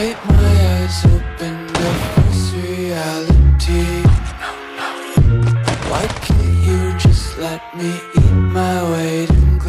Bite my eyes open to this reality. Why can't you just let me eat my weight in